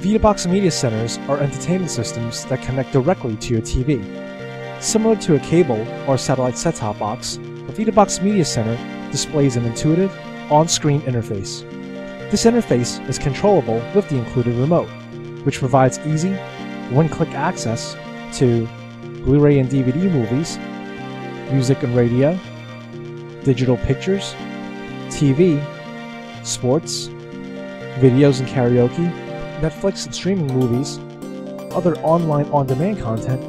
VidaBox Media Centers are entertainment systems that connect directly to your TV. Similar to a cable or satellite set-top box, the VidaBox Media Center displays an intuitive, on-screen interface. This interface is controllable with the included remote, which provides easy, one-click access to Blu-ray and DVD movies, music and radio, digital pictures, TV, sports, videos and karaoke, Netflix and streaming movies, other online on-demand content,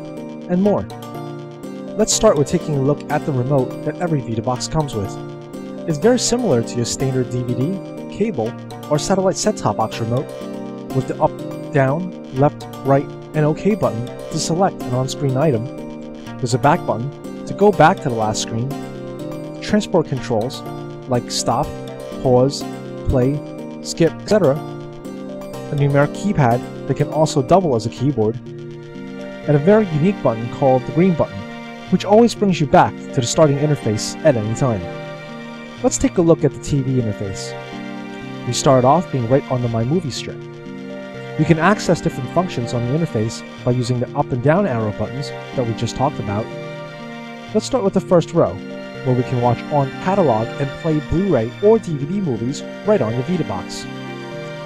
and more. Let's start with taking a look at the remote that every VidaBox comes with. It's very similar to your standard DVD, cable, or satellite set-top box remote, with the up, down, left, right, and OK button to select an on-screen item. There's a back button to go back to the last screen, transport controls like stop, pause, play, skip, etc., a numeric keypad that can also double as a keyboard, and a very unique button called the green button, which always brings you back to the starting interface at any time. Let's take a look at the TV interface. We start off being right on the My Movie strip. You can access different functions on the interface by using the up and down arrow buttons that we just talked about. Let's start with the first row, where we can watch on catalog and play Blu-ray or DVD movies right on your VidaBox.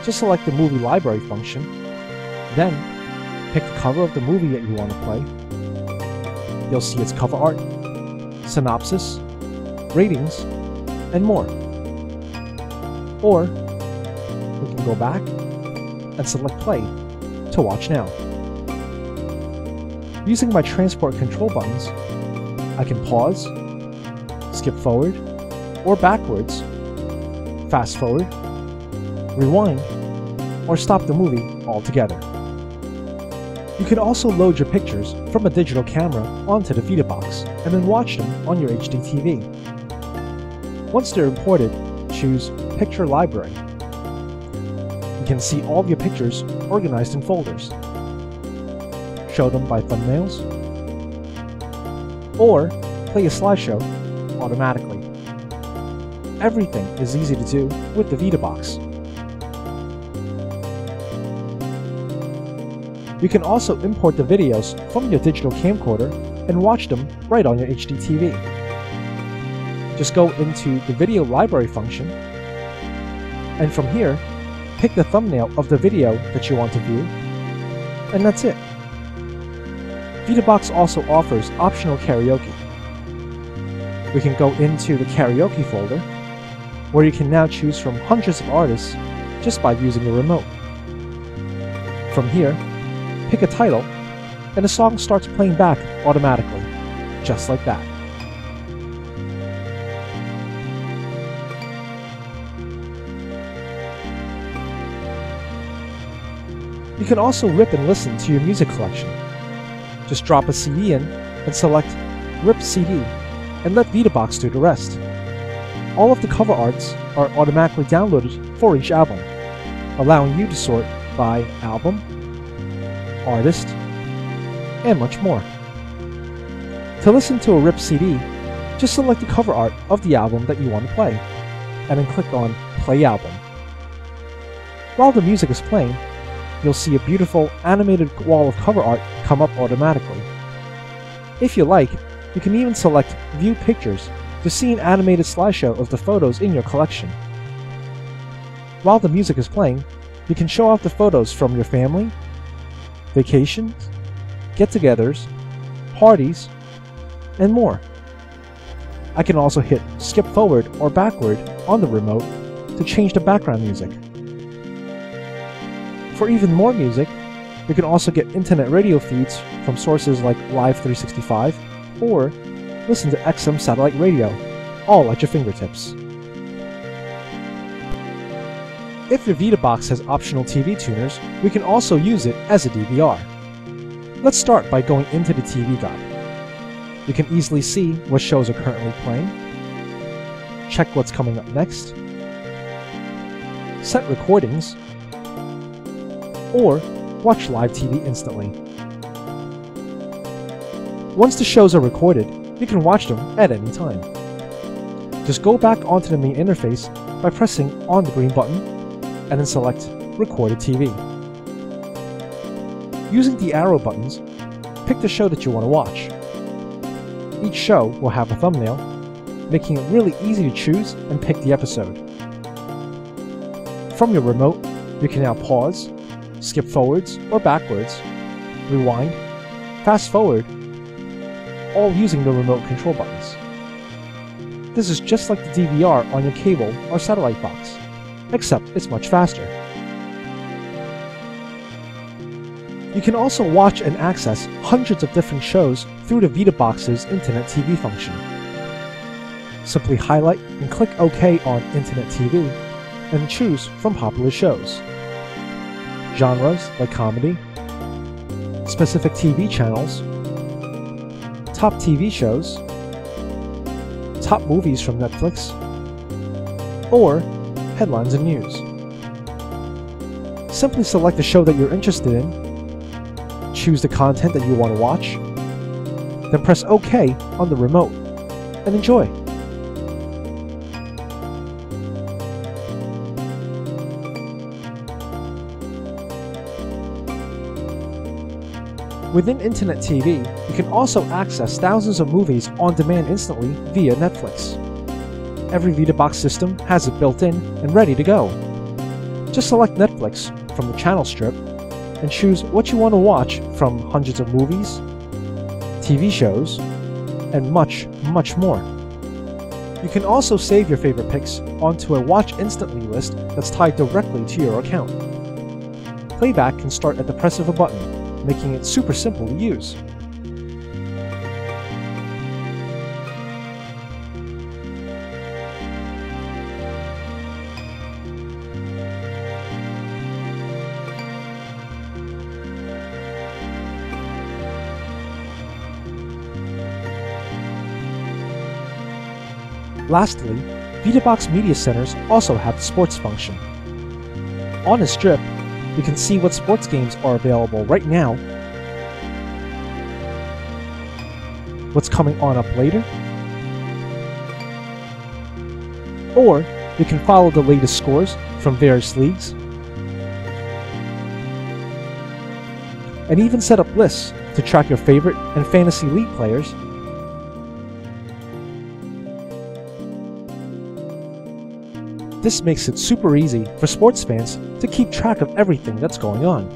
Just select the movie library function, then pick the cover of the movie that you want to play. You'll see its cover art, synopsis, ratings, and more. Or we can go back and select play to watch now. Using my transport control buttons, I can pause, skip forward or backwards, fast forward, rewind, or stop the movie altogether. You can also load your pictures from a digital camera onto the VidaBox and then watch them on your HD TV. Once they're imported, choose Picture Library. You can see all of your pictures organized in folders. Show them by thumbnails, or play a slideshow automatically. Everything is easy to do with the VidaBox. You can also import the videos from your digital camcorder and watch them right on your HD TV. Just go into the video library function, and from here, pick the thumbnail of the video that you want to view, and that's it. VidaBox also offers optional karaoke. We can go into the karaoke folder, where you can now choose from hundreds of artists just by using the remote. From here, pick a title, and the song starts playing back automatically, just like that. You can also rip and listen to your music collection. Just drop a CD in and select Rip CD and let VidaBox do the rest. All of the cover arts are automatically downloaded for each album, allowing you to sort by album, artist, and much more. To listen to a RIP CD, just select the cover art of the album that you want to play, and then click on Play Album. While the music is playing, you'll see a beautiful animated wall of cover art come up automatically. If you like, you can even select View Pictures to see an animated slideshow of the photos in your collection. While the music is playing, you can show off the photos from your family, vacations, get-togethers, parties, and more. I can also hit skip forward or backward on the remote to change the background music. For even more music, you can also get internet radio feeds from sources like Live 365 or listen to XM satellite radio, all at your fingertips. If your VidaBox has optional TV tuners, we can also use it as a DVR. Let's start by going into the TV guide. You can easily see what shows are currently playing, check what's coming up next, set recordings, or watch live TV instantly. Once the shows are recorded, you can watch them at any time. Just go back onto the main interface by pressing on the green button and then select Recorded TV. Using the arrow buttons, pick the show that you want to watch. Each show will have a thumbnail, making it really easy to choose and pick the episode. From your remote, you can now pause, skip forwards or backwards, rewind, fast forward, all using the remote control buttons. This is just like the DVR on your cable or satellite box, except it's much faster. You can also watch and access hundreds of different shows through the VidaBox's Internet TV function. Simply highlight and click OK on Internet TV and choose from popular shows. Genres like comedy, specific TV channels, top TV shows, top movies from Netflix, or headlines and news. Simply select the show that you're interested in, choose the content that you want to watch, then press OK on the remote, and enjoy. Within Internet TV, you can also access thousands of movies on demand instantly via Netflix. Every VidaBox system has it built in and ready to go. Just select Netflix from the channel strip and choose what you want to watch from hundreds of movies, TV shows, and much, much more. You can also save your favorite picks onto a Watch Instantly list that's tied directly to your account. Playback can start at the press of a button making it super simple to use. Lastly, VidaBox Media Centers also have the sports function. On a strip, you can see what sports games are available right now, what's coming on up later, or you can follow the latest scores from various leagues, and even set up lists to track your favorite and fantasy league players This makes it super easy for sports fans to keep track of everything that's going on.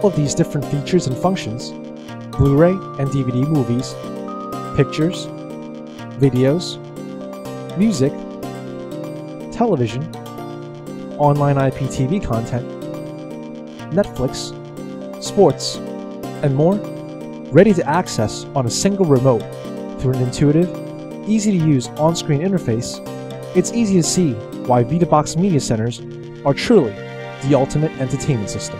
All of these different features and functions, Blu-ray and DVD movies, pictures, videos, music, television, online IPTV content, Netflix, sports, and more, ready to access on a single remote through an intuitive, easy to use on screen interface, it's easy to see why VidaBox Media Centers are truly the ultimate entertainment system.